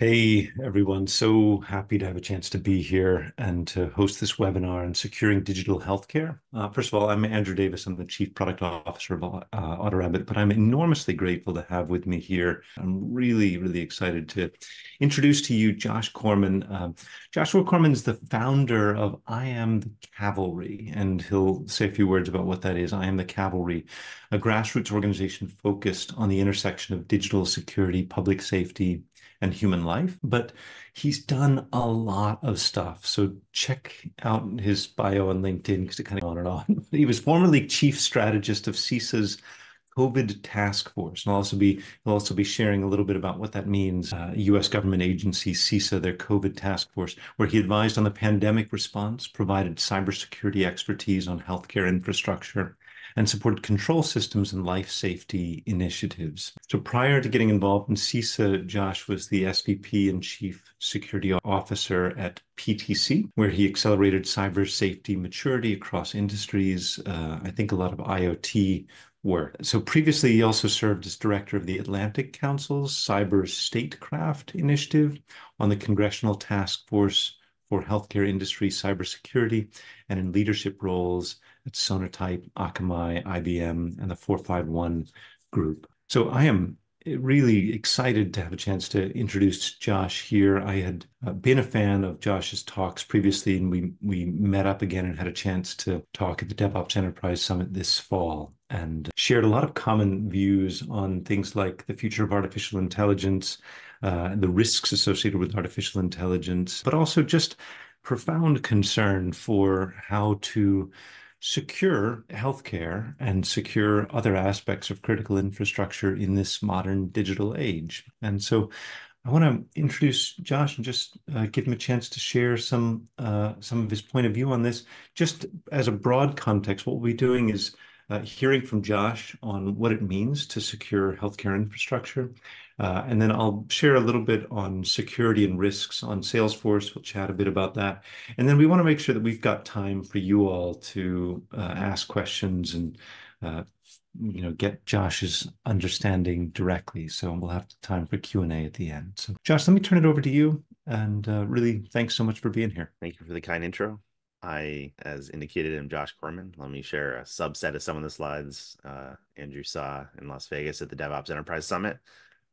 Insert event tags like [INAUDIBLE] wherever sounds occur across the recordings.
Hey everyone, so happy to have a chance to be here and to host this webinar on securing digital healthcare. Uh, first of all, I'm Andrew Davis. I'm the Chief Product Officer of uh, AutoRABIT, but I'm enormously grateful to have with me here. I'm really, really excited to introduce to you Josh Corman. Uh, Joshua Corman is the founder of I Am the Cavalry, and he'll say a few words about what that is. I Am the Cavalry, a grassroots organization focused on the intersection of digital security, public safety, and human life, but he's done a lot of stuff. So check out his bio on LinkedIn because it kind of on and on. [LAUGHS] he was formerly chief strategist of CISA's COVID task force. And I'll also be he'll also be sharing a little bit about what that means. Uh, U.S. government agency CISA, their COVID task force, where he advised on the pandemic response, provided cybersecurity expertise on healthcare infrastructure, and supported control systems and life safety initiatives. So prior to getting involved in CISA, Josh was the SVP and Chief Security Officer at PTC, where he accelerated cyber safety maturity across industries. Uh, I think a lot of IoT work. So previously, he also served as director of the Atlantic Council's Cyber Statecraft Initiative on the Congressional Task Force for Healthcare Industry Cybersecurity and in leadership roles at Sonatype, Akamai, IBM, and the 451 group. So I am really excited to have a chance to introduce Josh here. I had uh, been a fan of Josh's talks previously, and we we met up again and had a chance to talk at the DevOps Enterprise Summit this fall, and shared a lot of common views on things like the future of artificial intelligence, uh, the risks associated with artificial intelligence, but also just profound concern for how to secure healthcare and secure other aspects of critical infrastructure in this modern digital age. And so I want to introduce Josh and just uh, give him a chance to share some uh, some of his point of view on this. Just as a broad context, what we'll be doing is hearing from Josh on what it means to secure healthcare infrastructure, uh, and then I'll share a little bit on security and risks on Salesforce. We'll chat a bit about that. And then we want to make sure that we've got time for you all to uh, ask questions and uh, you know get Josh's understanding directly. So we'll have time for Q and A at the end. So Josh, let me turn it over to you. And uh, really, thanks so much for being here. Thank you for the kind intro. I, as indicated, am Josh Corman. Let me share a subset of some of the slides uh, Andrew saw in Las Vegas at the DevOps Enterprise Summit.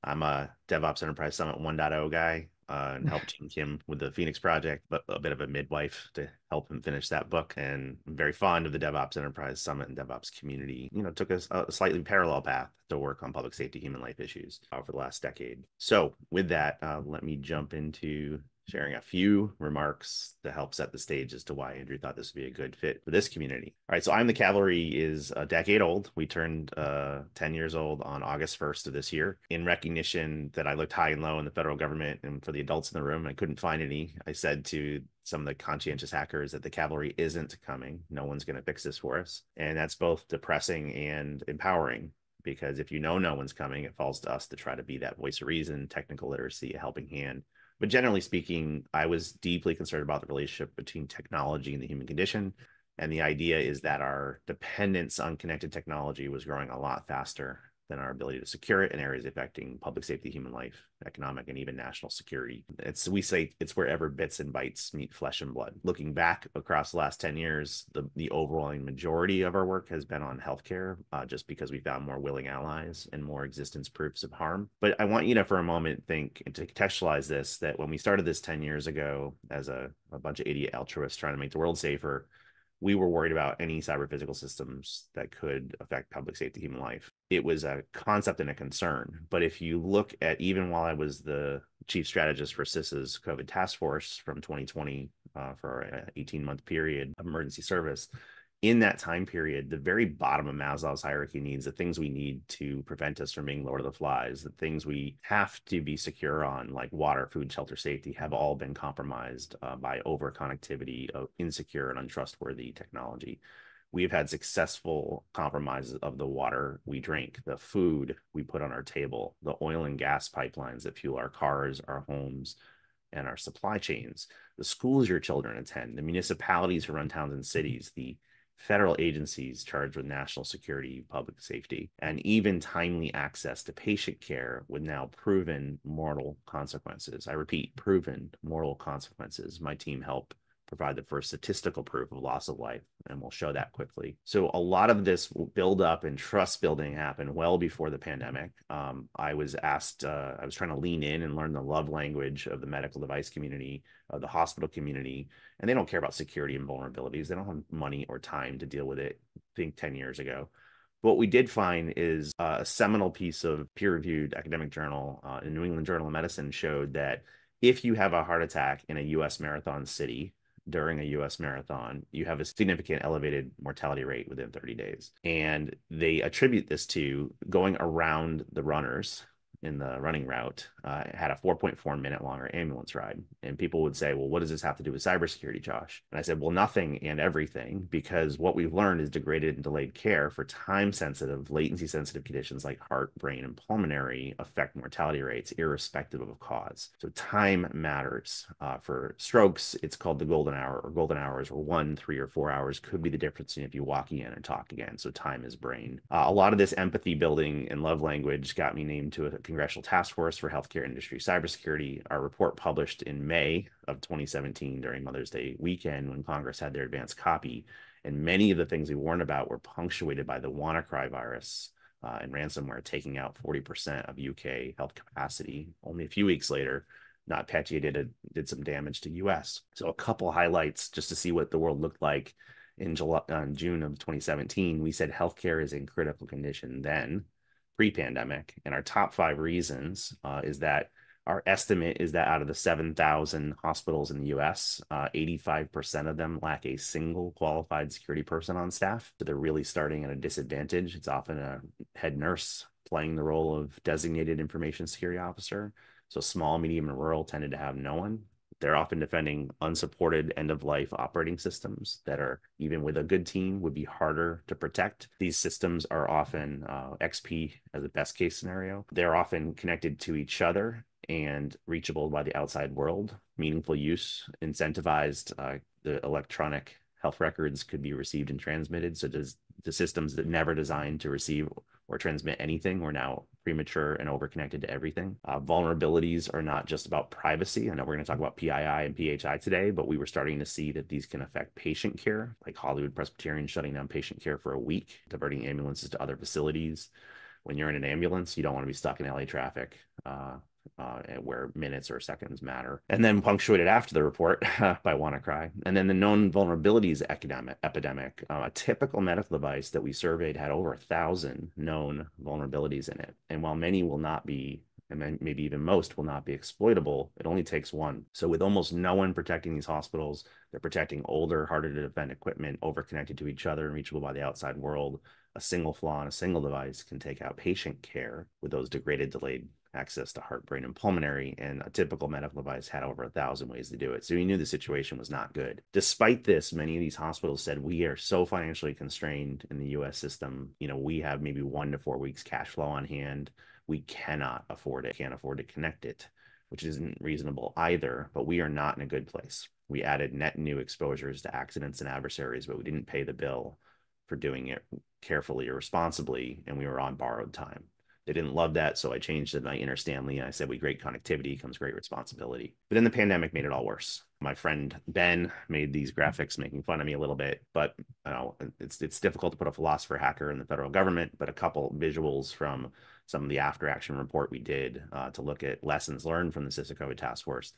I'm a DevOps Enterprise Summit 1.0 guy uh, and helped [LAUGHS] Gene Kim with the Phoenix project, but a bit of a midwife to help him finish that book. And I'm very fond of the DevOps Enterprise Summit and DevOps community. You know, took us a slightly parallel path to work on public safety, human life issues over the last decade. So, with that, uh, let me jump into sharing a few remarks to help set the stage as to why Andrew thought this would be a good fit for this community. All right, so I'm the Cavalry is a decade old. We turned uh, 10 years old on August 1st of this year. In recognition that I looked high and low in the federal government and for the adults in the room, I couldn't find any. I said to some of the conscientious hackers that the cavalry isn't coming. No one's going to fix this for us. And that's both depressing and empowering because if you know no one's coming, it falls to us to try to be that voice of reason, technical literacy, a helping hand but generally speaking, I was deeply concerned about the relationship between technology and the human condition. And the idea is that our dependence on connected technology was growing a lot faster than our ability to secure it in areas affecting public safety, human life, economic, and even national security. It's we say it's wherever bits and bytes meet flesh and blood. Looking back across the last 10 years, the, the overwhelming majority of our work has been on healthcare, uh, just because we found more willing allies and more existence proofs of harm. But I want you to for a moment think and to contextualize this that when we started this 10 years ago as a, a bunch of idiot altruists trying to make the world safer, we were worried about any cyber physical systems that could affect public safety, human life. It was a concept and a concern. But if you look at even while I was the chief strategist for CISA's COVID task force from 2020 uh, for an 18 month period of emergency service, in that time period, the very bottom of Maslow's hierarchy needs, the things we need to prevent us from being Lord of the Flies, the things we have to be secure on, like water, food, shelter, safety, have all been compromised uh, by over connectivity of insecure and untrustworthy technology. We have had successful compromises of the water we drink, the food we put on our table, the oil and gas pipelines that fuel our cars, our homes, and our supply chains, the schools your children attend, the municipalities who run towns and cities, the federal agencies charged with national security, public safety, and even timely access to patient care with now proven mortal consequences. I repeat, proven mortal consequences. My team helped provide the first statistical proof of loss of life, and we'll show that quickly. So a lot of this build up and trust building happened well before the pandemic. Um, I was asked, uh, I was trying to lean in and learn the love language of the medical device community, of the hospital community, and they don't care about security and vulnerabilities. They don't have money or time to deal with it. I think ten years ago. What we did find is uh, a seminal piece of peer-reviewed academic journal uh, in New England Journal of Medicine showed that if you have a heart attack in a U.S. marathon city, during a US marathon, you have a significant elevated mortality rate within 30 days. And they attribute this to going around the runners in the running route uh, had a 4.4 minute longer ambulance ride. And people would say, well, what does this have to do with cybersecurity, Josh? And I said, well, nothing and everything, because what we've learned is degraded and delayed care for time sensitive, latency sensitive conditions like heart, brain, and pulmonary affect mortality rates irrespective of cause. So time matters. Uh, for strokes, it's called the golden hour or golden hours, or one, three, or four hours could be the difference in if you walk again and talk again. So time is brain. Uh, a lot of this empathy building and love language got me named to a Congressional Task Force for Healthcare Industry Cybersecurity. Our report published in May of 2017 during Mother's Day weekend when Congress had their advance copy. And many of the things we warned about were punctuated by the WannaCry virus uh, and ransomware taking out 40% of UK health capacity. Only a few weeks later, NotPetya did, a, did some damage to US. So a couple highlights just to see what the world looked like in July, uh, June of 2017. We said healthcare is in critical condition then pre-pandemic and our top five reasons uh, is that our estimate is that out of the 7,000 hospitals in the US, uh, 85% of them lack a single qualified security person on staff. So they're really starting at a disadvantage. It's often a head nurse playing the role of designated information security officer. So small, medium, and rural tended to have no one. They're often defending unsupported end of life operating systems that are, even with a good team, would be harder to protect. These systems are often uh, XP as a best case scenario. They're often connected to each other and reachable by the outside world. Meaningful use, incentivized, uh, the electronic health records could be received and transmitted. So does the systems that never designed to receive or transmit anything We're now premature and overconnected to everything. Uh, vulnerabilities are not just about privacy. I know we're going to talk about PII and PHI today, but we were starting to see that these can affect patient care, like Hollywood Presbyterian shutting down patient care for a week, diverting ambulances to other facilities. When you're in an ambulance, you don't want to be stuck in LA traffic. Uh, uh, where minutes or seconds matter, and then punctuated after the report [LAUGHS] by WannaCry. And then the known vulnerabilities epidemic. epidemic uh, a typical medical device that we surveyed had over a thousand known vulnerabilities in it. And while many will not be and maybe even most will not be exploitable. It only takes one. So, with almost no one protecting these hospitals, they're protecting older, harder to defend equipment, overconnected to each other and reachable by the outside world. A single flaw in a single device can take out patient care with those degraded, delayed access to heart, brain, and pulmonary, and a typical medical device had over a thousand ways to do it. So he knew the situation was not good. Despite this, many of these hospitals said, We are so financially constrained in the US system. You know, we have maybe one to four weeks cash flow on hand. We cannot afford it, can't afford to connect it, which isn't reasonable either, but we are not in a good place. We added net new exposures to accidents and adversaries, but we didn't pay the bill for doing it carefully or responsibly, and we were on borrowed time. They didn't love that, so I changed it. I Stanley. And I said, with great connectivity comes great responsibility. But then the pandemic made it all worse. My friend Ben made these graphics making fun of me a little bit, but you know, it's it's difficult to put a philosopher hacker in the federal government. But a couple visuals from some of the after action report we did uh, to look at lessons learned from the CISA COVID task force.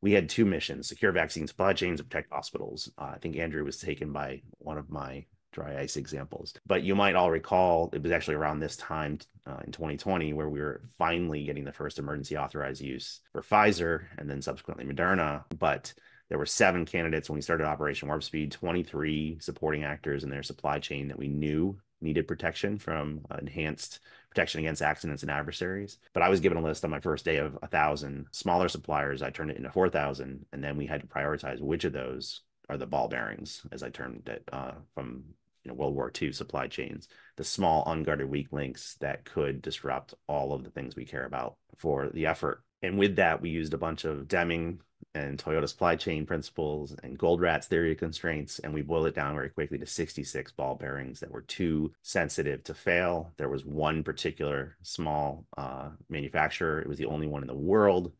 We had two missions: secure vaccine supply chains protect hospitals. Uh, I think Andrew was taken by one of my dry ice examples. But you might all recall it was actually around this time uh, in 2020 where we were finally getting the first emergency authorized use for Pfizer and then subsequently Moderna. But there were seven candidates when we started Operation Warp Speed, 23 supporting actors in their supply chain that we knew needed protection from uh, enhanced protection against accidents and adversaries. But I was given a list on my first day of a thousand smaller suppliers. I turned it into 4,000. And then we had to prioritize which of those are the ball bearings, as I termed it, uh, from you know, World War II supply chains, the small unguarded weak links that could disrupt all of the things we care about for the effort. And with that, we used a bunch of Deming and Toyota supply chain principles and Goldratt's theory of constraints. And we boiled it down very quickly to 66 ball bearings that were too sensitive to fail. There was one particular small uh, manufacturer, it was the only one in the world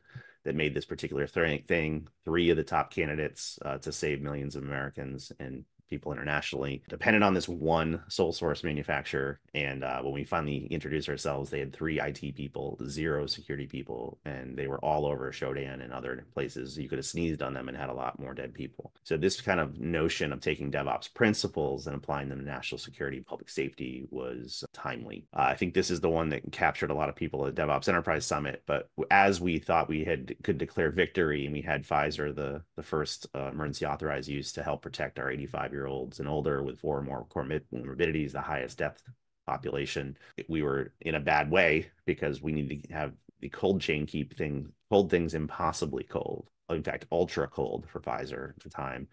that made this particular th- thing. Three of the top candidates uh, to save millions of Americans and people internationally depended on this one sole source manufacturer. And uh, when we finally introduced ourselves, they had three IT people, zero security people, and they were all over Shodan and other places. You could have sneezed on them and had a lot more dead people. So this kind of notion of taking DevOps principles and applying them to national security, public safety was timely. Uh, I think this is the one that captured a lot of people at DevOps Enterprise Summit. But as we thought we had could declare victory, and we had Pfizer, the the first uh, emergency authorized use to help protect our 85 year year olds and older with four or more comorbidities, the highest death population. We were in a bad way because we need to have the cold chain keep things cold things impossibly cold. In fact, ultra cold for Pfizer at the time.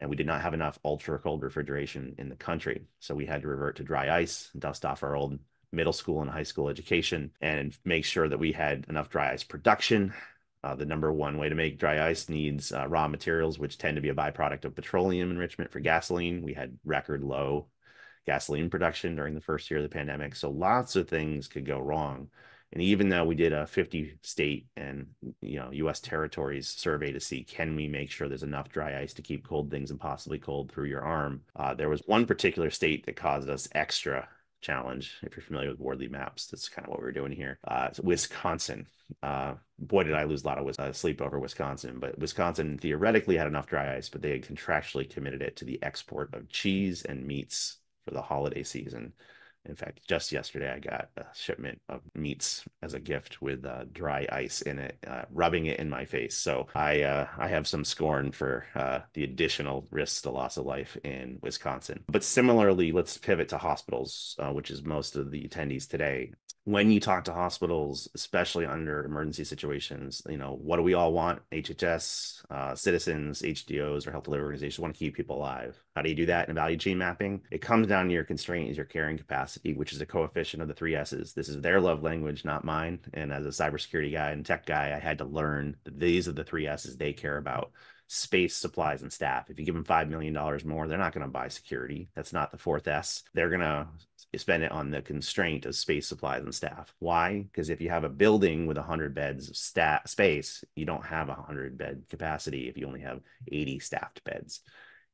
And we did not have enough ultra cold refrigeration in the country. So we had to revert to dry ice, dust off our old middle school and high school education, and make sure that we had enough dry ice production uh, the number one way to make dry ice needs uh, raw materials, which tend to be a byproduct of petroleum enrichment for gasoline. We had record low gasoline production during the first year of the pandemic. So lots of things could go wrong. And even though we did a 50 state and you know US territories survey to see can we make sure there's enough dry ice to keep cold things impossibly cold through your arm, uh, there was one particular state that caused us extra challenge. If you're familiar with Wardley maps, that's kind of what we're doing here. Uh, Wisconsin. Uh, boy, did I lose a lot of uh, sleep over Wisconsin. But Wisconsin theoretically had enough dry ice, but they had contractually committed it to the export of cheese and meats for the holiday season. In fact, just yesterday I got a shipment of meats as a gift with uh, dry ice in it, uh, rubbing it in my face. So I uh, I have some scorn for uh, the additional risks to loss of life in Wisconsin. But similarly, let's pivot to hospitals, uh, which is most of the attendees today when you talk to hospitals, especially under emergency situations, you know, what do we all want? HHS, uh, citizens, HDOs, or health delivery organizations want to keep people alive. How do you do that in value chain mapping? It comes down to your constraint is your carrying capacity, which is a coefficient of the three S's. This is their love language, not mine. And as a cybersecurity guy and tech guy, I had to learn that these are the three S's they care about space, supplies, and staff. If you give them $5 million more, they're not going to buy security. That's not the fourth S. They're going to spend it on the constraint of space, supplies, and staff. Why? Because if you have a building with 100 beds of space, you don't have a 100 bed capacity if you only have 80 staffed beds.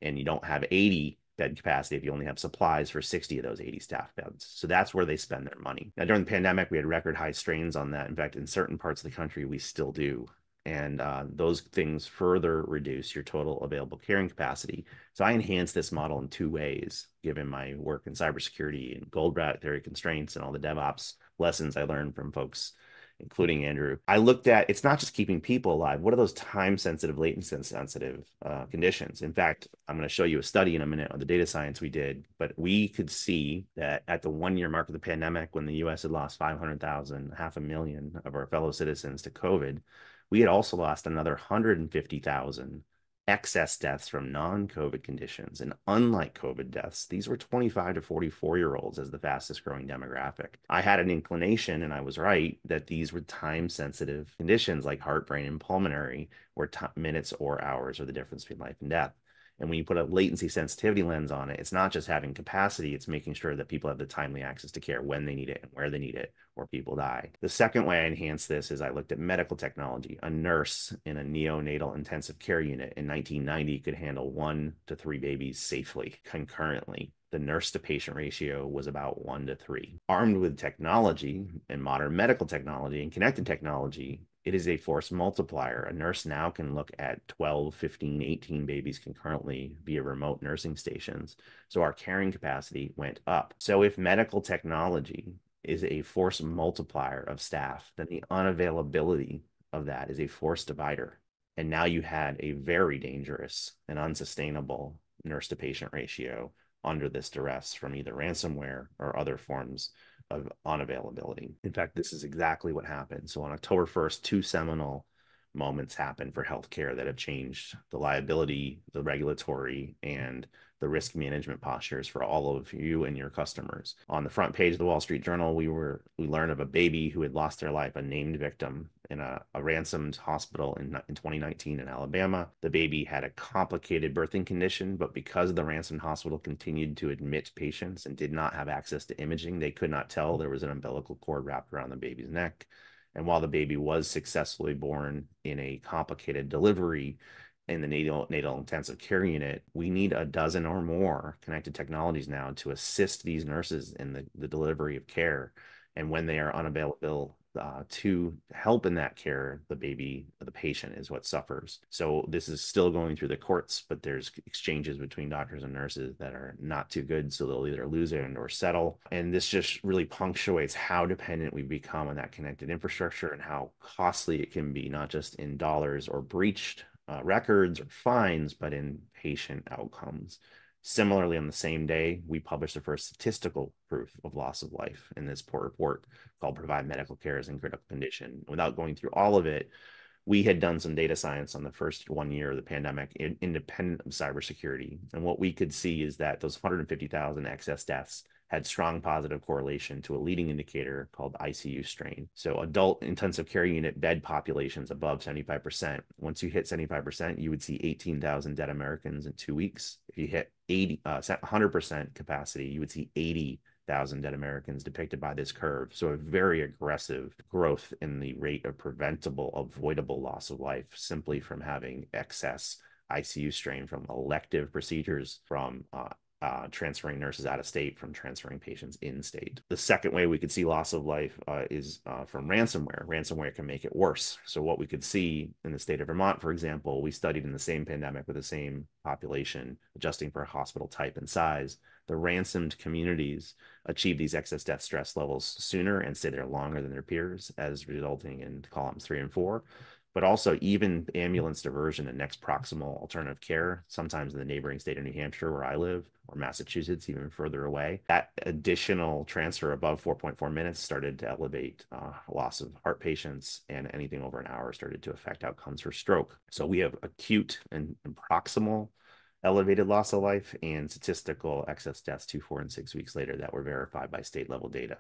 And you don't have 80 bed capacity if you only have supplies for 60 of those 80 staff beds. So that's where they spend their money. Now, during the pandemic, we had record high strains on that. In fact, in certain parts of the country, we still do and uh, those things further reduce your total available carrying capacity. So I enhance this model in two ways, given my work in cybersecurity and Goldratt theory constraints and all the DevOps lessons I learned from folks, including Andrew. I looked at it's not just keeping people alive. What are those time sensitive, latency sensitive uh, conditions? In fact, I'm going to show you a study in a minute on the data science we did, but we could see that at the one year mark of the pandemic, when the US had lost 500,000, half a million of our fellow citizens to COVID we had also lost another 150,000 excess deaths from non COVID conditions. And unlike COVID deaths, these were 25 to 44 year olds as the fastest growing demographic. I had an inclination, and I was right, that these were time sensitive conditions like heart, brain, and pulmonary, where t- minutes or hours are the difference between life and death. And when you put a latency sensitivity lens on it, it's not just having capacity, it's making sure that people have the timely access to care when they need it and where they need it, or people die. The second way I enhanced this is I looked at medical technology. A nurse in a neonatal intensive care unit in 1990 could handle one to three babies safely concurrently the nurse to patient ratio was about one to three. Armed with technology and modern medical technology and connected technology, it is a force multiplier. A nurse now can look at 12, 15, 18 babies concurrently via remote nursing stations. So our carrying capacity went up. So if medical technology is a force multiplier of staff, then the unavailability of that is a force divider. And now you had a very dangerous and unsustainable nurse to patient ratio under this duress from either ransomware or other forms of unavailability. In fact, this is exactly what happened. So on October 1st, two seminal moments happened for healthcare that have changed the liability, the regulatory, and the risk management postures for all of you and your customers. On the front page of the Wall Street Journal, we were we learned of a baby who had lost their life, a named victim, in a, a ransomed hospital in, in 2019 in Alabama. The baby had a complicated birthing condition, but because the ransomed hospital continued to admit patients and did not have access to imaging, they could not tell there was an umbilical cord wrapped around the baby's neck. And while the baby was successfully born in a complicated delivery, in the natal, natal intensive care unit, we need a dozen or more connected technologies now to assist these nurses in the, the delivery of care. And when they are unavailable uh, to help in that care, the baby, the patient is what suffers. So this is still going through the courts, but there's exchanges between doctors and nurses that are not too good. So they'll either lose it or settle. And this just really punctuates how dependent we become on that connected infrastructure and how costly it can be, not just in dollars or breached uh, records or fines, but in patient outcomes. Similarly, on the same day, we published the first statistical proof of loss of life in this poor report called Provide Medical Care as in Critical Condition. Without going through all of it, we had done some data science on the first one year of the pandemic independent of cybersecurity. And what we could see is that those 150,000 excess deaths had strong positive correlation to a leading indicator called ICU strain. So adult intensive care unit bed populations above 75%. Once you hit 75%, you would see 18,000 dead Americans in two weeks. If you hit 80, uh, 100% capacity, you would see 80,000 dead Americans depicted by this curve. So a very aggressive growth in the rate of preventable, avoidable loss of life simply from having excess ICU strain from elective procedures, from uh, uh, transferring nurses out of state from transferring patients in state. The second way we could see loss of life uh, is uh, from ransomware. Ransomware can make it worse. So, what we could see in the state of Vermont, for example, we studied in the same pandemic with the same population, adjusting for hospital type and size. The ransomed communities achieve these excess death stress levels sooner and stay there longer than their peers, as resulting in columns three and four but also even ambulance diversion and next proximal alternative care, sometimes in the neighboring state of New Hampshire where I live, or Massachusetts, even further away. That additional transfer above 4.4 minutes started to elevate uh, loss of heart patients, and anything over an hour started to affect outcomes for stroke. So we have acute and, and proximal elevated loss of life and statistical excess deaths two, four, and six weeks later that were verified by state level data.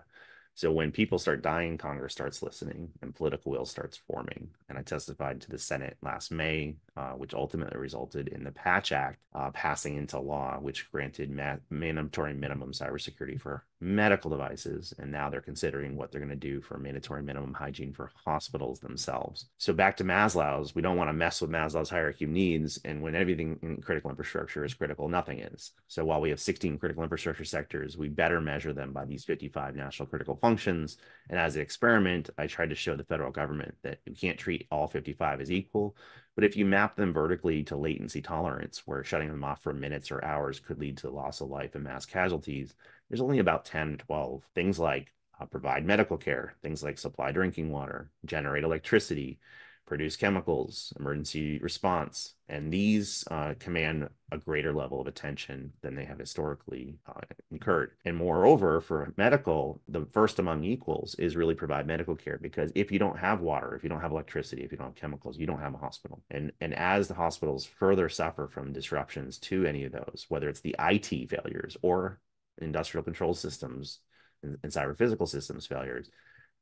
So when people start dying, Congress starts listening and political will starts forming. And I testified to the Senate last May, uh, which ultimately resulted in the Patch Act uh, passing into law, which granted ma- mandatory minimum cybersecurity for medical devices. And now they're considering what they're going to do for mandatory minimum hygiene for hospitals themselves. So back to Maslow's, we don't want to mess with Maslow's hierarchy of needs. And when everything in critical infrastructure is critical, nothing is. So while we have 16 critical infrastructure sectors, we better measure them by these 55 national critical functions. And as an experiment, I tried to show the federal government that you can't treat all 55 as equal. But if you map them vertically to latency tolerance, where shutting them off for minutes or hours could lead to loss of life and mass casualties, there's only about 10, to 12 things like uh, provide medical care, things like supply drinking water, generate electricity, produce chemicals, emergency response, and these uh, command a greater level of attention than they have historically uh, incurred. And moreover, for medical, the first among equals is really provide medical care because if you don't have water, if you don't have electricity, if you don't have chemicals, you don't have a hospital. And and as the hospitals further suffer from disruptions to any of those, whether it's the IT failures or industrial control systems and, and cyber physical systems failures,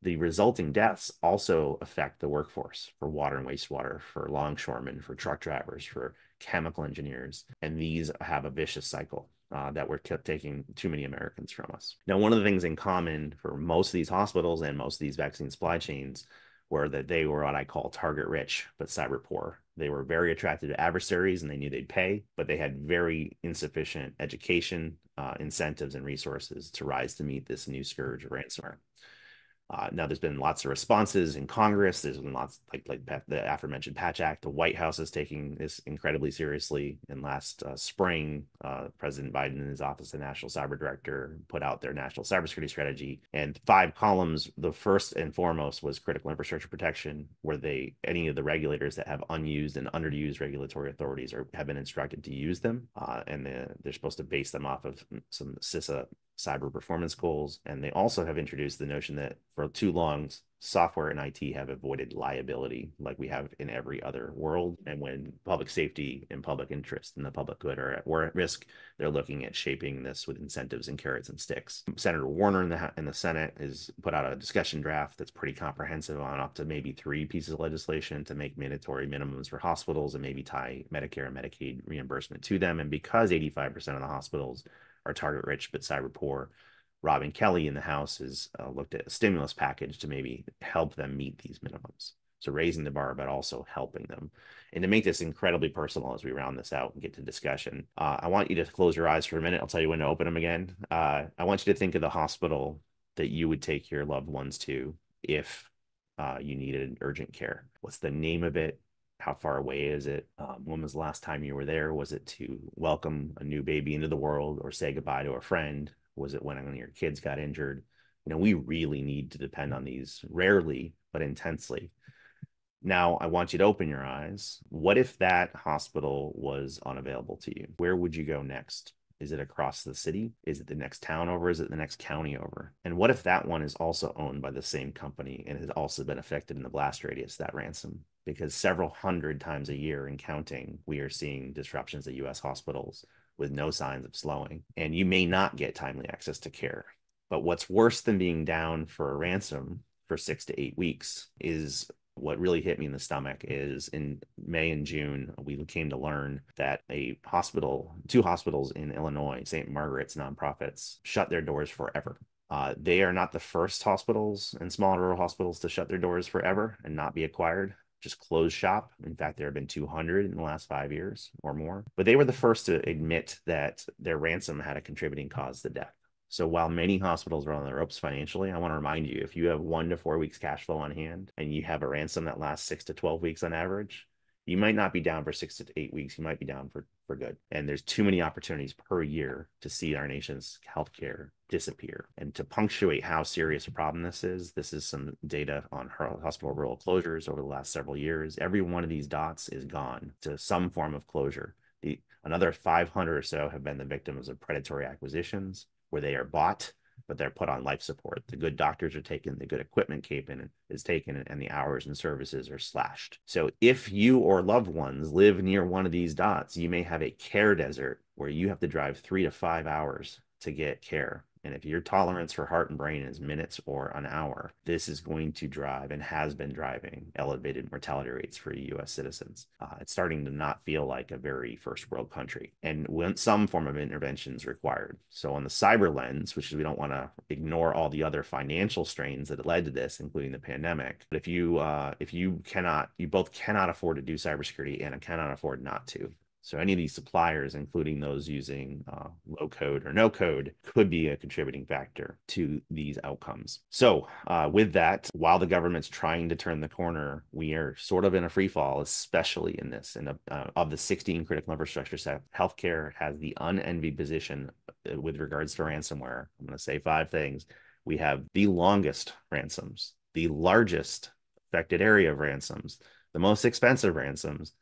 the resulting deaths also affect the workforce for water and wastewater, for longshoremen, for truck drivers, for chemical engineers. And these have a vicious cycle. Uh, that we're kept taking too many Americans from us. Now, one of the things in common for most of these hospitals and most of these vaccine supply chains were that they were what I call target rich, but cyber poor. They were very attracted to adversaries and they knew they'd pay, but they had very insufficient education, uh, incentives, and resources to rise to meet this new scourge of ransomware. Uh, now, there's been lots of responses in Congress. There's been lots, like like the aforementioned Patch Act. The White House is taking this incredibly seriously. And last uh, spring, uh, President Biden and his Office of National Cyber Director put out their national cybersecurity strategy. And five columns. The first and foremost was critical infrastructure protection, where they any of the regulators that have unused and underused regulatory authorities are have been instructed to use them, uh, and they're, they're supposed to base them off of some CISA cyber performance goals. And they also have introduced the notion that for too long, software and IT have avoided liability like we have in every other world. And when public safety and public interest and the public good are at, at risk, they're looking at shaping this with incentives and carrots and sticks. Senator Warner in the in the Senate has put out a discussion draft that's pretty comprehensive on up to maybe three pieces of legislation to make mandatory minimums for hospitals and maybe tie Medicare and Medicaid reimbursement to them. And because 85% of the hospitals are target rich but cyber poor, Robin Kelly in the House has uh, looked at a stimulus package to maybe help them meet these minimums. So raising the bar, but also helping them. And to make this incredibly personal as we round this out and get to discussion, uh, I want you to close your eyes for a minute. I'll tell you when to open them again. Uh, I want you to think of the hospital that you would take your loved ones to if uh, you needed urgent care. What's the name of it? How far away is it? Um, when was the last time you were there? Was it to welcome a new baby into the world or say goodbye to a friend? Was it when your kids got injured? You know, we really need to depend on these rarely, but intensely. Now, I want you to open your eyes. What if that hospital was unavailable to you? Where would you go next? Is it across the city? Is it the next town over? Is it the next county over? And what if that one is also owned by the same company and has also been affected in the blast radius that ransom? Because several hundred times a year and counting, we are seeing disruptions at US hospitals with no signs of slowing. And you may not get timely access to care. But what's worse than being down for a ransom for six to eight weeks is what really hit me in the stomach is in May and June, we came to learn that a hospital, two hospitals in Illinois, St. Margaret's nonprofits, shut their doors forever. Uh, they are not the first hospitals and small rural hospitals to shut their doors forever and not be acquired just close shop. In fact, there have been 200 in the last five years or more. But they were the first to admit that their ransom had a contributing cause to death. So while many hospitals are on the ropes financially, I want to remind you if you have one to four weeks cash flow on hand and you have a ransom that lasts six to 12 weeks on average, you might not be down for six to eight weeks. You might be down for, for good. And there's too many opportunities per year to see our nation's healthcare disappear. And to punctuate how serious a problem this is, this is some data on hospital rural closures over the last several years. Every one of these dots is gone to some form of closure. The, another 500 or so have been the victims of predatory acquisitions where they are bought but they're put on life support. The good doctors are taken, the good equipment is taken, and the hours and services are slashed. So if you or loved ones live near one of these dots, you may have a care desert where you have to drive three to five hours to get care. And if your tolerance for heart and brain is minutes or an hour, this is going to drive and has been driving elevated mortality rates for US citizens. Uh, it's starting to not feel like a very first world country. And when some form of intervention is required. So, on the cyber lens, which is we don't want to ignore all the other financial strains that led to this, including the pandemic. But if you uh, if you cannot, you both cannot afford to do cybersecurity and cannot afford not to. So any of these suppliers, including those using uh, low code or no code, could be a contributing factor to these outcomes. So uh, with that, while the government's trying to turn the corner, we are sort of in a free fall, especially in this. And uh, of the 16 critical infrastructure set, healthcare has the unenvied position uh, with regards to ransomware. I'm going to say five things. We have the longest ransoms, the largest affected area of ransoms, the most expensive ransoms,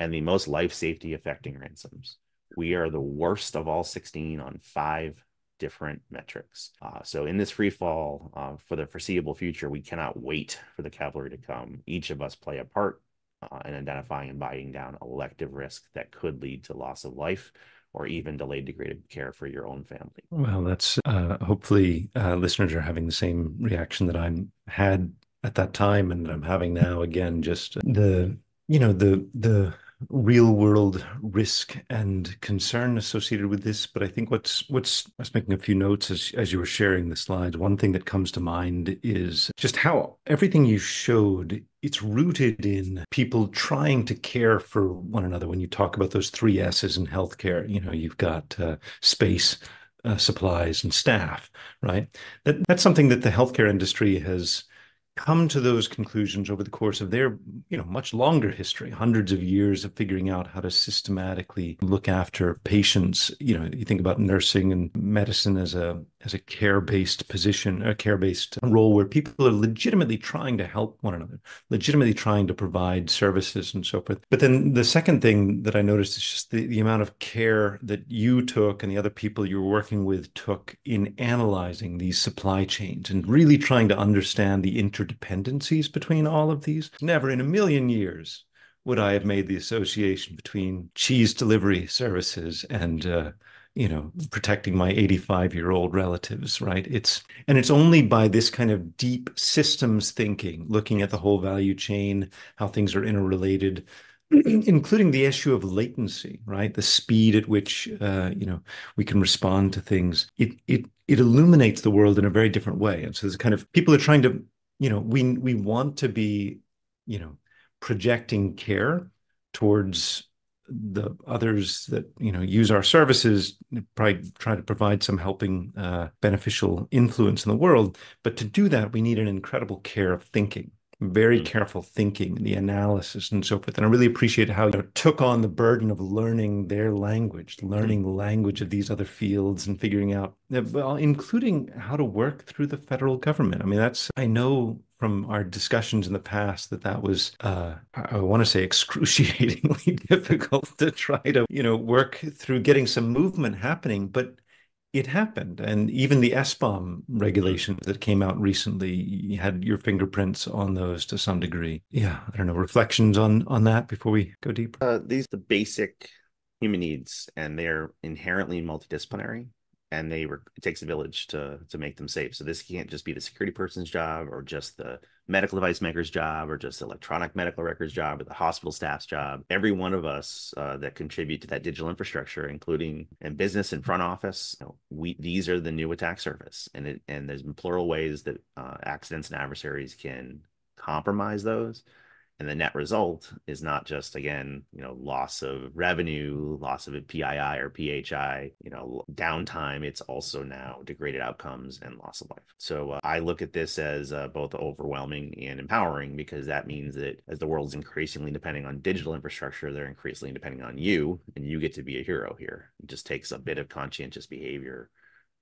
and the most life safety affecting ransoms. We are the worst of all 16 on five different metrics. Uh, so in this free fall uh, for the foreseeable future, we cannot wait for the cavalry to come. Each of us play a part uh, in identifying and buying down elective risk that could lead to loss of life or even delayed degraded care for your own family. Well, that's uh, hopefully uh, listeners are having the same reaction that I'm had at that time and that I'm having now again, just the, you know, the, the, real world risk and concern associated with this. But I think what's what's I was making a few notes as as you were sharing the slides. One thing that comes to mind is just how everything you showed it's rooted in people trying to care for one another. When you talk about those three S's in healthcare, you know you've got uh, space. Uh, supplies and staff, right? That that's something that the healthcare industry has come to those conclusions over the course of their you know much longer history hundreds of years of figuring out how to systematically look after patients. You know you think about nursing and medicine as a as a care-based position, a care-based role where people are legitimately trying to help one another, legitimately trying to provide services and so forth. But then the second thing that I noticed is just the, the amount of care that you took and the other people you were working with took in analyzing these supply chains and really trying to understand the interdependencies between all of these. Never in a million years would I have made the association between cheese delivery services and uh, you know protecting my 85 year old relatives right? It's and it's only by this kind of deep systems thinking looking at the whole value chain how things are interrelated [CLEARS THROAT] including the issue of latency right? The speed at which uh, you know we can respond to things. It it it illuminates the world in a very different way. And so there's kind of people are trying to you know we we want to be you know projecting care towards the others that you know use our services probably try to provide some helping uh, beneficial influence in the world but to do that we need an incredible care of thinking very mm. careful thinking the analysis and so forth and i really appreciate how you took on the burden of learning their language learning mm. the language of these other fields and figuring out well including how to work through the federal government i mean that's i know from our discussions in the past that that was uh, I want to say excruciatingly [LAUGHS] difficult to try to you know work through getting some movement happening, but it happened, and even the SBOM regulations that came out recently you had your fingerprints on those to some degree. Yeah, I don't know reflections on on that before we go deeper. Uh, these the basic human needs, and they're inherently multidisciplinary and they were it takes a village to to make them safe. So this can't just be the security person's job or just the medical device maker's job or just electronic medical records job or the hospital staff's job. Every one of us uh, that contribute to that digital infrastructure including in business and front office you know, we these are the new attack surface. And it and there's plural ways that uh, accidents and adversaries can compromise those and the net result is not just again you know loss of revenue loss of a pii or phi you know downtime. It's also now degraded outcomes and loss of life. So uh, i look at this as uh, both overwhelming and empowering because that means that as the world's increasingly depending on digital infrastructure they're increasingly depending on you and you get to be a hero here. It just takes a bit of conscientious behavior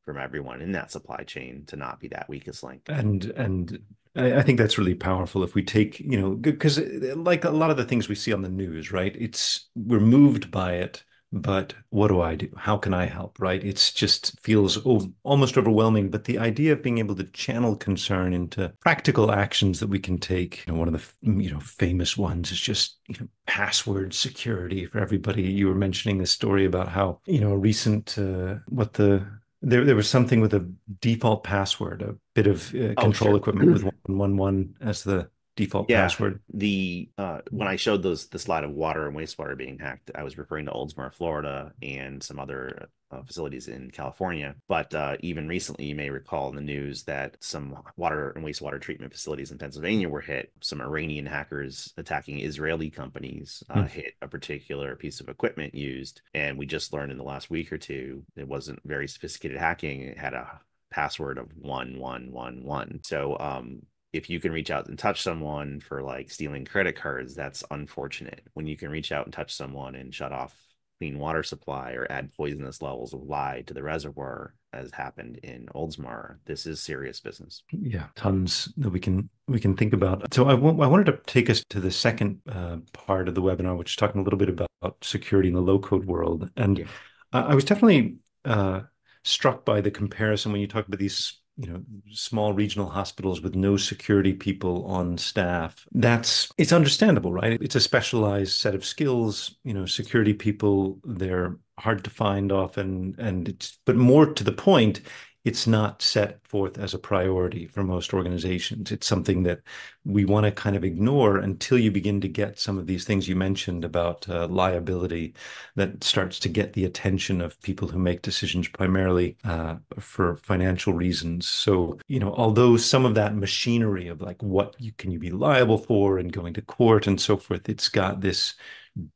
from everyone in that supply chain to not be that weakest link and and I, think that's really powerful if we take, you know, because like a lot of the things we see on the news, right? It's we're moved by it, but what do I do? How can I help? Right? It's just feels almost overwhelming. But the idea of being able to channel concern into practical actions that we can take, you know, one of the you know famous ones is just you know password security for everybody. You were mentioning this story about how you know a recent uh, what the there there was something with a default password, a bit of uh, oh, control sure. equipment with [CLEARS THROAT] one one one as the default yeah, password. The uh, when I showed those the slide of water and wastewater being hacked, I was referring to Oldsmar, Florida, and some other uh, facilities in California. But uh, even recently, you may recall in the news that some water and wastewater treatment facilities in Pennsylvania were hit. Some Iranian hackers attacking Israeli companies uh, mm. hit a particular piece of equipment used, and we just learned in the last week or two it wasn't very sophisticated hacking. It had a password of one one one one. So um, if you can reach out and touch someone for like stealing credit cards, that's unfortunate. When you can reach out and touch someone and shut off clean water supply or add poisonous levels of lye to the reservoir, as happened in Oldsmar, this is serious business. Yeah, tons that we can we can think about. So I, w- I wanted to take us to the second uh, part of the webinar, which is talking a little bit about security in the low code world, and yeah. I, I was definitely uh, struck by the comparison when you talk about these you know small regional hospitals with no security people on staff that's it's understandable right? It's a specialized set of skills you know security people they're hard to find often and it's but more to the point it's not set forth as a priority for most organizations. It's something that we want to kind of ignore until you begin to get some of these things you mentioned about uh, liability that starts to get the attention of people who make decisions primarily uh, for financial reasons. So, you know, although some of that machinery of like what you, can you be liable for and going to court and so forth, it's got this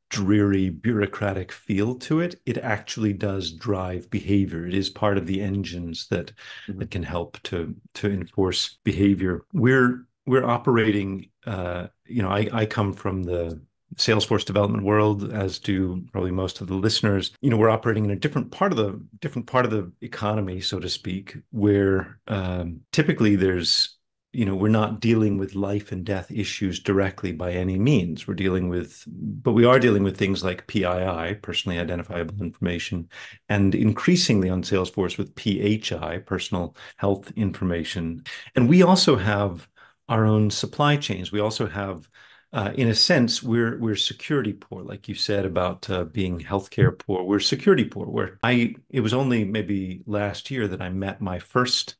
dreary bureaucratic feel to it it actually does drive behavior it is part of the engines that mm-hmm. that can help to to enforce behavior we're we're operating uh you know i i come from the Salesforce development world, as do probably most of the listeners. You know, we're operating in a different part of the different part of the economy, so to speak, where um, typically there's you know we're not dealing with life and death issues directly by any means we're dealing with but we are dealing with things like pii personally identifiable information and increasingly on salesforce with phi personal health information and we also have our own supply chains we also have uh, in a sense, we're we're security poor, like you said about uh, being healthcare poor. We're security poor. Where I, it was only maybe last year that I met my first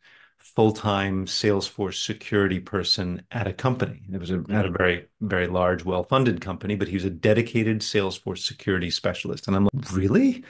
full-time Salesforce security person at a company. It was a, at a mm-hmm. very, very large, well-funded company, but he was a dedicated Salesforce security specialist. And I'm like, really?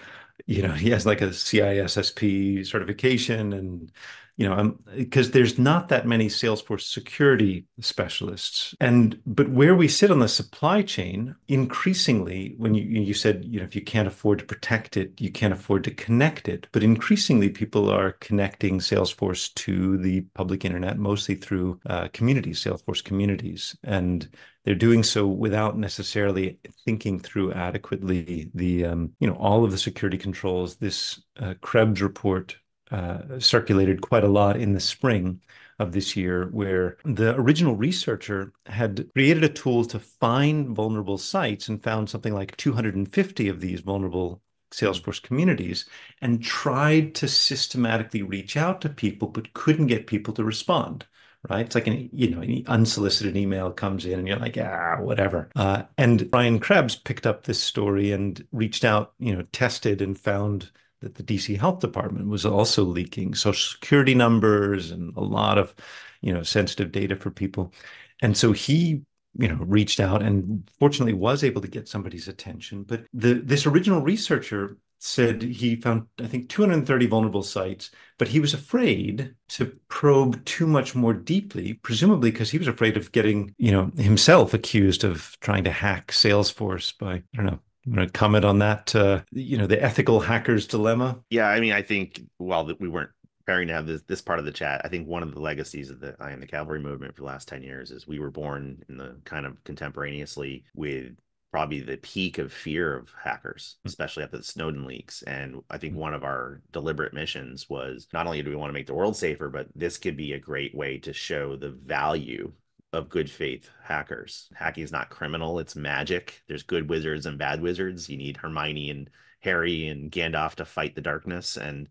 You know, he has like a CISSP certification and you know, because there's not that many Salesforce security specialists. And but where we sit on the supply chain, increasingly, when you you said, you know, if you can't afford to protect it, you can't afford to connect it. But increasingly, people are connecting Salesforce to the public internet, mostly through uh, communities, Salesforce communities, and they're doing so without necessarily thinking through adequately the um, you know all of the security controls. This uh, Krebs report uh, circulated quite a lot in the spring of this year, where the original researcher had created a tool to find vulnerable sites and found something like 250 of these vulnerable Salesforce communities and tried to systematically reach out to people, but couldn't get people to respond. Right? It's like an you know an unsolicited email comes in and you're like ah whatever. Uh, and Brian Krebs picked up this story and reached out, you know, tested and found that the DC Health Department was also leaking social security numbers and a lot of, you know, sensitive data for people. And so he, you know, reached out and fortunately was able to get somebody's attention. But the this original researcher said he found I think 230 vulnerable sites, but he was afraid to probe too much more deeply, presumably because he was afraid of getting, you know, himself accused of trying to hack Salesforce by I don't know want to comment on that? Uh, you know, the ethical hacker's dilemma. Yeah, I mean, I think while we weren't preparing to have this this part of the chat, I think one of the legacies of the I am the cavalry movement for the last ten years is we were born in the kind of contemporaneously with probably the peak of fear of hackers, hmm. especially after the Snowden leaks. And I think hmm. one of our deliberate missions was not only do we want to make the world safer, but this could be a great way to show the value of good faith hackers. Hacking is not criminal, it's magic. There's good wizards and bad wizards. You need Hermione and Harry and Gandalf to fight the darkness. And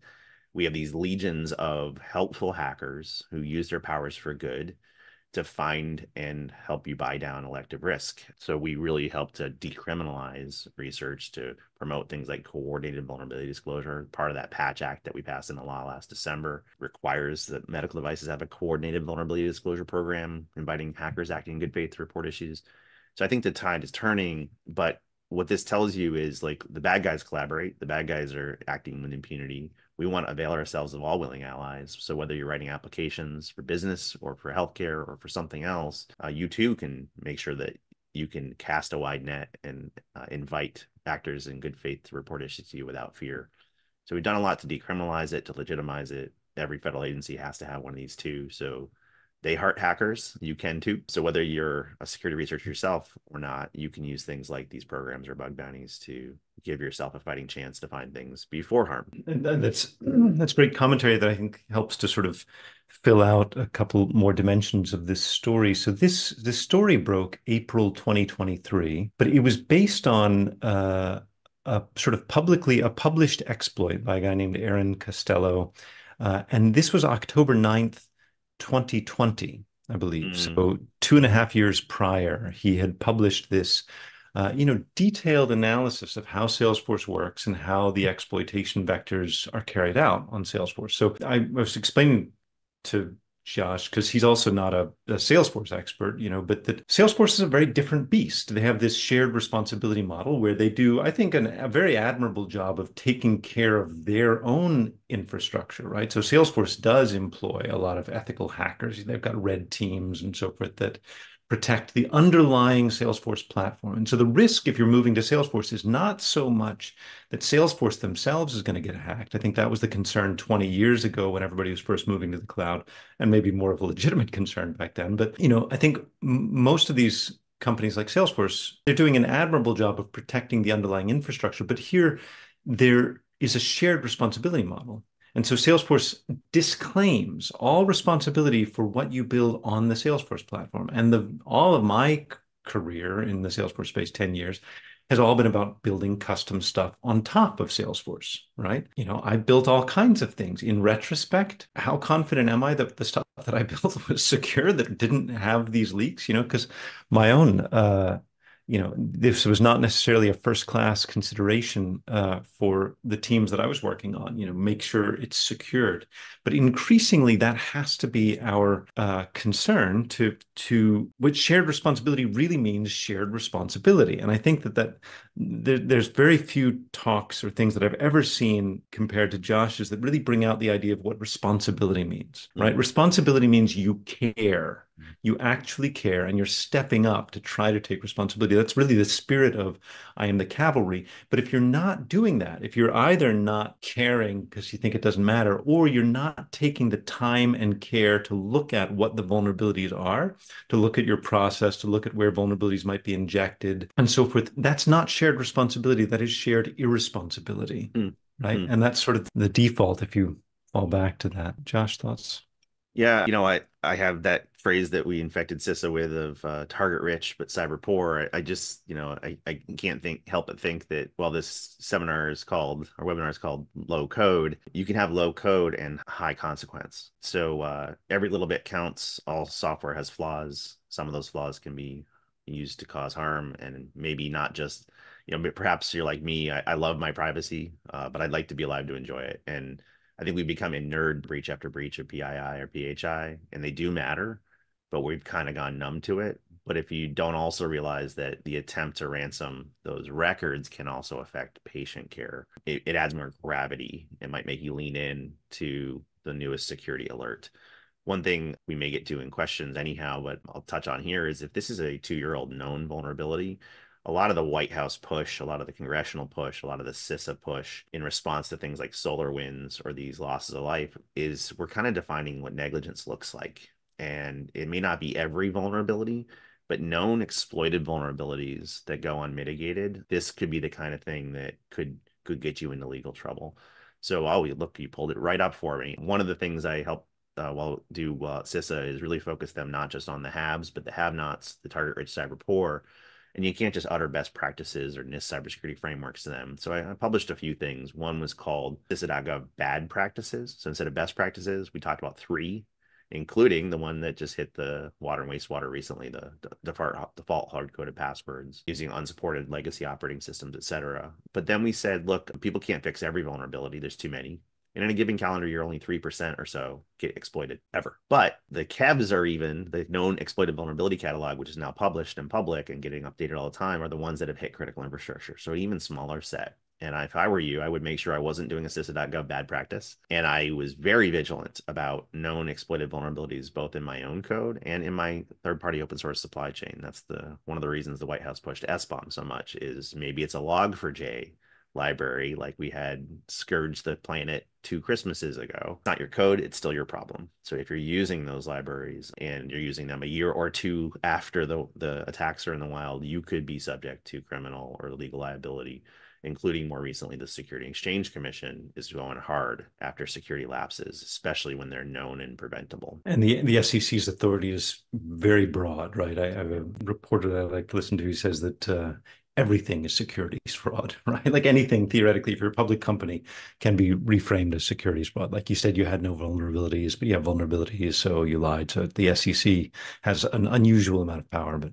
we have these legions of helpful hackers who use their powers for good to find and help you buy down elective risk. So we really help to decriminalize research to promote things like coordinated vulnerability disclosure. Part of that patch act that we passed in the law last December requires that medical devices have a coordinated vulnerability disclosure program, inviting hackers acting in good faith to report issues. So I think the tide is turning, but what this tells you is like the bad guys collaborate, the bad guys are acting with impunity we want to avail ourselves of all willing allies. So whether you're writing applications for business or for healthcare or for something else, uh, you too can make sure that you can cast a wide net and uh, invite actors in good faith to report issues to you without fear. So we've done a lot to decriminalize it, to legitimize it. Every federal agency has to have one of these too. So they heart hackers. You can too. So whether you're a security researcher yourself or not, you can use things like these programs or bug bounties to give yourself a fighting chance to find things before harm. And that's [CLEARS THROAT] that's great commentary that I think helps to sort of fill out a couple more dimensions of this story. So this this story broke April 2023, but it was based on uh, a sort of publicly a published exploit by a guy named Aaron Costello. Uh, and this was October 9th, 2020, I believe. Mm. So two and a half years prior, he had published this, uh, you know, detailed analysis of how Salesforce works and how the exploitation vectors are carried out on Salesforce. So I was explaining to Josh, because he's also not a, a, Salesforce expert, you know, but that Salesforce is a very different beast. They have this shared responsibility model where they do, I think, an, a very admirable job of taking care of their own infrastructure, right? So Salesforce does employ a lot of ethical hackers. They've got red teams and so forth that protect the underlying Salesforce platform. And so the risk if you're moving to Salesforce is not so much that Salesforce themselves is going to get hacked. I think that was the concern 20 years ago when everybody was first moving to the cloud and maybe more of a legitimate [LAUGHS] concern back then. But, you know, I think most of these companies like Salesforce, they're doing an admirable job of protecting the underlying infrastructure. But here, there is a shared responsibility model. And so Salesforce disclaims all responsibility for what you build on the Salesforce platform. And the all of my career in the Salesforce space, 10 years, has all been about building custom stuff on top of Salesforce, right? You know, I built all kinds of things. In retrospect, how confident am I that the stuff that I [LAUGHS] built was secure, that didn't have these leaks? You know, because my own uh, you know, this was not necessarily a first class consideration uh, for the teams that I was working on, you know, make sure it's secured. But increasingly, that has to be our uh, concern to, to what shared responsibility really means shared responsibility. And I think that, that there, there's very few talks or things that I've ever seen compared to Josh's that really bring out the idea of what responsibility means, right? Mm-hmm. Responsibility means you care you actually care and you're stepping up to try to take responsibility. That's really the spirit of I am the cavalry. But if you're not doing that, if you're either not caring because you think it doesn't matter, or you're not taking the time and care to look at what the vulnerabilities are, to look at your process, to look at where vulnerabilities might be injected, and so forth, that's not shared responsibility. That is shared irresponsibility. Mm. Right. Mm. And that's sort of the default if you fall back to that. Josh, thoughts? Yeah, you know, I I have that phrase that we infected CISA with of uh, target rich but cyber poor. I, I, just, you know, I, I can't think help but think that while this seminar is called or webinar is called low code, you can have low code and high consequence. So uh, every little bit counts. All software has flaws. Some of those flaws can be used to cause harm, and maybe not just, you know, perhaps you're like me. I, I love my privacy, uh, but I'd like to be alive to enjoy it and I think we've become a nerd breach after breach of PII or PHI, and they do matter, but we've kind of gone numb to it. But if you don't also realize that the attempt to ransom those records can also affect patient care, it, it adds more gravity. It might make you lean in to the newest security alert. One thing we may get to in questions anyhow, but I'll touch on here is if this is a two year old known vulnerability, a lot of the White House push, a lot of the congressional push, a lot of the CISA push in response to things like SolarWinds or these losses of life is we're kind of defining what negligence looks like. And it may not be every vulnerability, but known exploited vulnerabilities that go unmitigated, this could be the kind of thing that could could get you into legal trouble. So, oh, look, you pulled it right up for me. One of the things I help uh, well do uh, CISA is really focus them not just on the haves, but the have-nots, the target-rich cyber poor, and you can't just utter best practices or NIST cybersecurity frameworks to them. So I, I published a few things. One was called CISA.gov bad practices. So instead of best practices, we talked about three, including the one that just hit the water and wastewater recently, the, default, default hard-coded passwords using unsupported legacy operating systems, et cetera. But then we said, look, people can't fix every vulnerability. There's too many. And in a given calendar year, only 3% or so get exploited ever. But the KEVs are even the known exploited vulnerability catalog, which is now published in public and getting updated all the time, are the ones that have hit critical infrastructure. So even smaller set. And if I were you, I would make sure I wasn't doing a CISA.gov bad practice. And I was very vigilant about known exploited vulnerabilities, both in my own code and in my third-party open source supply chain. That's the one of the reasons the White House pushed SBOM so much is maybe it's a log4j library like we had Scourge the Planet two Christmases ago. Not your code, it's still your problem. So if you're using those libraries and you're using them a year or two after the, the attacks are in the wild, you could be subject to criminal or legal liability, including more recently the Security Exchange Commission is going hard after security lapses, especially when they're known and preventable. And the the SEC's authority is very broad, right? I, I have a reporter that I like to listen to who says that uh, everything is securities [LAUGHS] fraud, right? Like anything theoretically, if you're a public company, can be reframed as securities fraud. Like you said, you had no vulnerabilities, but you have vulnerabilities, so you lied. So the SEC has an unusual amount of power, but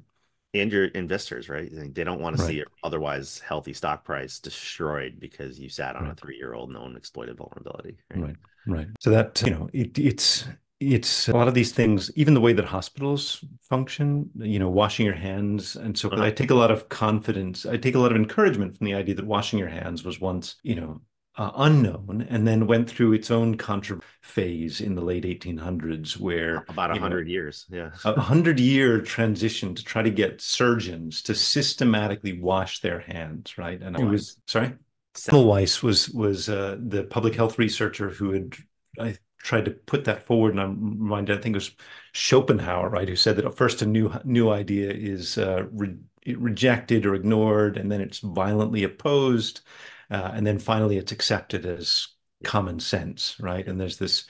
and your investors, right? They don't want to right. see your otherwise healthy stock price destroyed because you sat on right. a three-year-old known exploited vulnerability. Right? right, right. So that you know, it, it's it's a lot of these things, even the way that hospitals function, you know, washing your hands and so. I take a lot of confidence. I take a lot of encouragement from the idea that washing your hands was once, you know, uh, unknown and then went through its own contra phase in the late 1800s where about 100 years yeah a [LAUGHS] 100 year transition to try to get surgeons to systematically wash their hands right and it was sorry Semmelweis was was uh, the public health researcher who had I tried to put that forward. And I'm reminded, I think it was Schopenhauer, right, who said that first a new new idea is uh, re rejected or ignored, and then it's violently opposed, uh, and then finally it's accepted as common sense, right? And there's this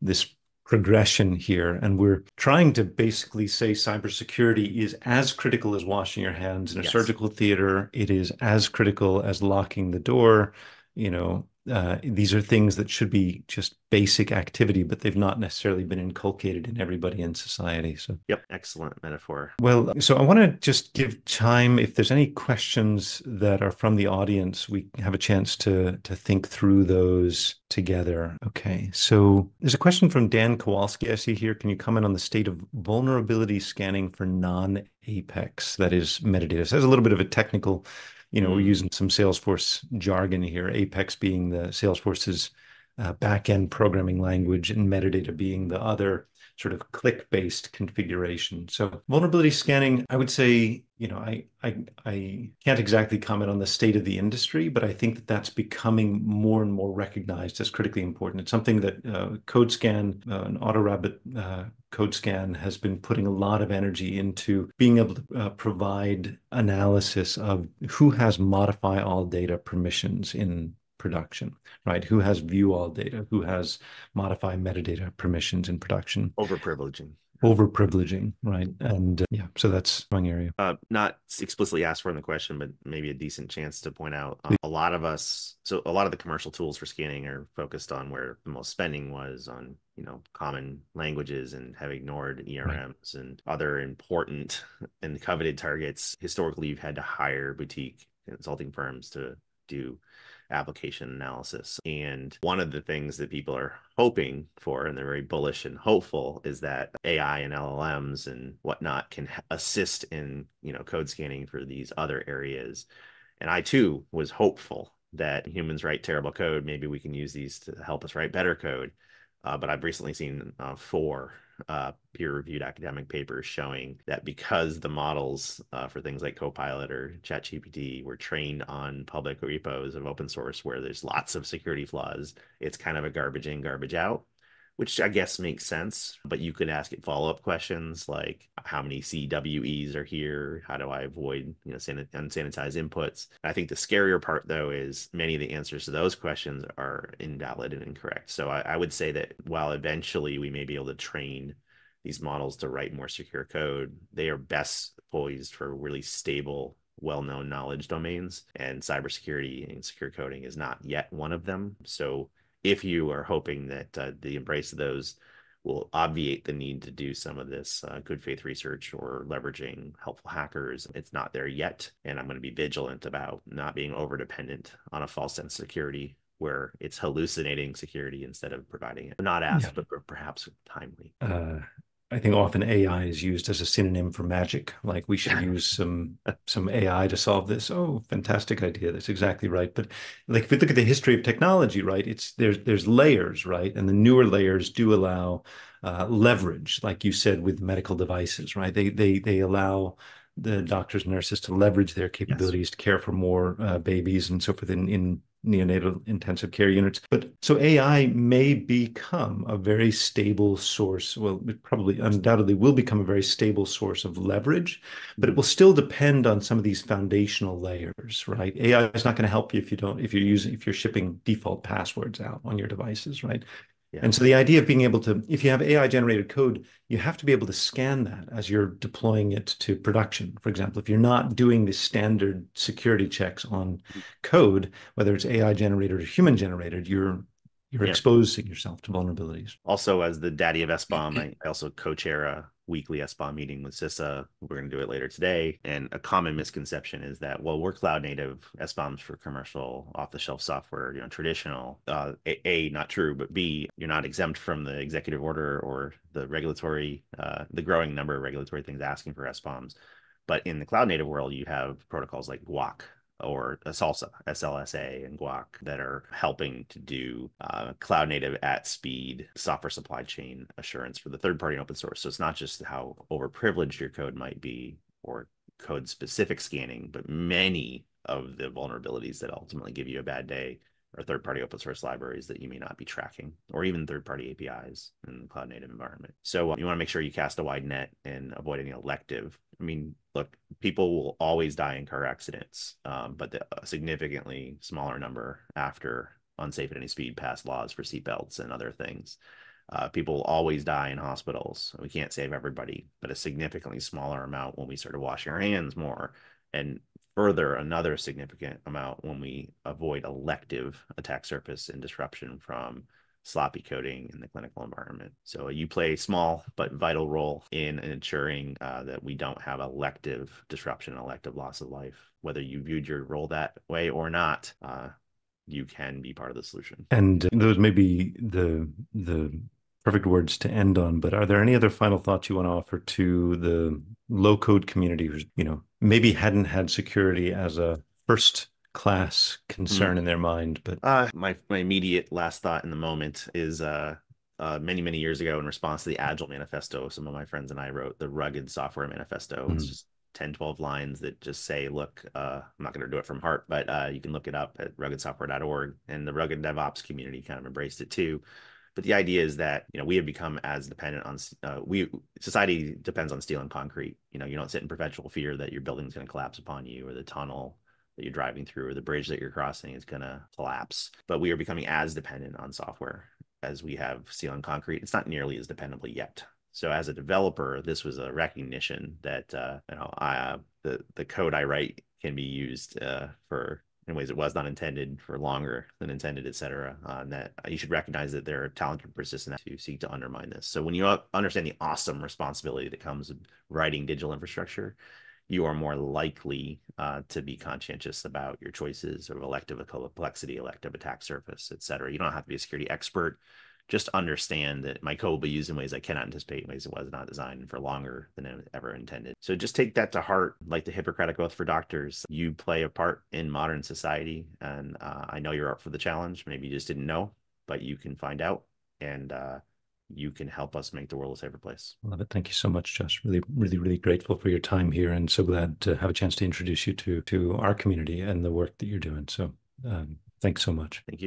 this progression here. And we're trying to basically say cybersecurity is as critical as washing your hands in a yes. surgical theater. It is as critical as locking the door. You know, uh, these are things that should be just basic activity, but they've not necessarily been inculcated in everybody in society. So, yep, excellent metaphor. Well, so I want to just give time if there's any questions that are from the audience, we have a chance to to think through those together. Okay, so there's a question from Dan Kowalski. I see here. Can you comment on the state of vulnerability scanning for non-Apex, that is metadata? So, there's a little bit of a technical you know, we're mm. using some Salesforce jargon here, Apex being the Salesforce's uh, backend programming language and metadata being the other sort of click-based configuration. So vulnerability scanning, I would say, you know, I, I I can't exactly comment on the state of the industry, but I think that that's becoming more and more recognized as critically important. It's something that uh, CodeScan, uh, an AutoRABIT uh, CodeScan, has been putting a lot of energy into being able to uh, provide analysis of who has modify all data permissions in production, right? Who has view all data? Who has modify metadata permissions in production? Overprivileging. Overprivileging, right? And uh, yeah, so that's one area. Uh, not explicitly asked for in the question, but maybe a decent chance to point out um, a lot of us. So a lot of the commercial tools for scanning are focused on where the most spending was on, you know, common languages and have ignored ERMs right. and other important and coveted targets. Historically, you've had to hire boutique consulting firms to do application analysis. And one of the things that people are hoping for, and they're very bullish and hopeful, is that AI and LLMs and whatnot can assist in, you know, code scanning for these other areas. And I too was hopeful that humans write terrible code. Maybe we can use these to help us write better code. Uh, but I've recently seen uh, four uh, peer-reviewed academic papers showing that because the models uh, for things like Copilot or ChatGPT were trained on public repos of open source where there's lots of security flaws, it's kind of a garbage in, garbage out which I guess makes sense. But you could ask it follow up questions like how many CWEs are here? How do I avoid you know san- unsanitized inputs? I think the scarier part though is many of the answers to those questions are invalid and incorrect. So I, I would say that while eventually we may be able to train these models to write more secure code, they are best poised for really stable well-known knowledge domains and cybersecurity and secure coding is not yet one of them so if you are hoping that uh, the embrace of those will obviate the need to do some of this uh, good faith research or leveraging helpful hackers. It's not there yet. And I'm going to be vigilant about not being over dependent on a false sense of security where it's hallucinating security instead of providing it. Not asked, yeah. but perhaps timely. Uh, I think often AI is used as a synonym for magic. Like we should use [LAUGHS] some some AI to solve this. Oh, fantastic idea. That's exactly right. But like if you look at the history of technology, right, it's there's there's layers, right, and the newer layers do allow uh, leverage, like you said with medical devices, right? They they they allow the doctors and nurses to leverage their capabilities yes. to care for more uh, babies and so forth in, in neonatal intensive care units. But so AI may become a very stable source. Well, it probably undoubtedly will become a very stable source of leverage, but it will still depend on some of these foundational layers, right? AI is not going to help you if you don't, if you're using, if you're shipping default passwords out on your devices, right? Yeah. And so the idea of being able to, if you have AI generated code, you have to be able to scan that as you're deploying it to production. For example, if you're not doing the standard security checks on code, whether it's AI generated or human generated, you're you're yeah. exposing yourself to vulnerabilities. Also, as the daddy of SBOM, [CLEARS THROAT] I, I also co-chair a weekly SBOM meeting with CISA. We're going to do it later today. And a common misconception is that, well, we're cloud native SBOMs for commercial off the shelf software, you know, traditional. Uh, a, not true, but B, you're not exempt from the executive order or the regulatory, uh, the growing number of regulatory things asking for SBOMs. But in the cloud native world, you have protocols like Guac, or salsa SLSA, and Guac that are helping to do uh, cloud native at speed software supply chain assurance for the third party and open source. So it's not just how overprivileged your code might be or code specific scanning, but many of the vulnerabilities that ultimately give you a bad day or third party open source libraries that you may not be tracking, or even third party APIs in the cloud native environment. So uh, you want to make sure you cast a wide net and avoid any elective. I mean, look, people will always die in car accidents, um, but the, a significantly smaller number after unsafe at any speed past laws for seatbelts and other things. Uh, people always die in hospitals. We can't save everybody, but a significantly smaller amount when we started washing our hands more. And further, another significant amount when we avoid elective attack surface and disruption from sloppy coding in the clinical environment. So you play a small but vital role in ensuring uh, that we don't have elective disruption, elective loss of life. Whether you viewed your role that way or not, uh, you can be part of the solution. And those may be the the perfect words to end on, but are there any other final thoughts you want to offer to the low code community who's, you know, maybe hadn't had security as a first class concern mm. in their mind, but uh, my my immediate last thought in the moment is uh uh, many, many years ago in response to the Agile Manifesto, some of my friends and I wrote the Rugged Software Manifesto. Mm. It's just 10, 12 lines that just say, look, uh, I'm not going to do it from heart, but uh, you can look it up at ruggedsoftware.org. And the Rugged DevOps community kind of embraced it too. But the idea is that you know we have become as dependent on uh, we society depends on steel and concrete. You know, you don't sit in perpetual fear that your building's going to collapse upon you, or the tunnel that you're driving through, or the bridge that you're crossing is going to collapse. But we are becoming as dependent on software as we have steel and concrete. It's not nearly as dependable yet. So as a developer, this was a recognition that uh, you know I, uh, the the code I write can be used uh, for in ways it was not intended for longer than intended, et cetera. Uh, and that you should recognize that there are talented persistent to seek to undermine this. So when you understand the awesome responsibility that comes with writing digital infrastructure, you are more likely uh, to be conscientious about your choices of elective complexity, elective attack surface, et cetera. You don't have to be a security expert just understand that my code will be used in ways I cannot anticipate, in ways it was not designed for longer than it ever intended. So just take that to heart, like the Hippocratic Oath for doctors. You play a part in modern society, and uh, I know you're up for the challenge. Maybe you just didn't know, but you can find out, and uh, you can help us make the world a safer place. Love it. Thank you so much, Josh. Really, really, really grateful for your time here, and so glad to have a chance to introduce you to to our community and the work that you're doing. So, um, thanks so much. Thank you.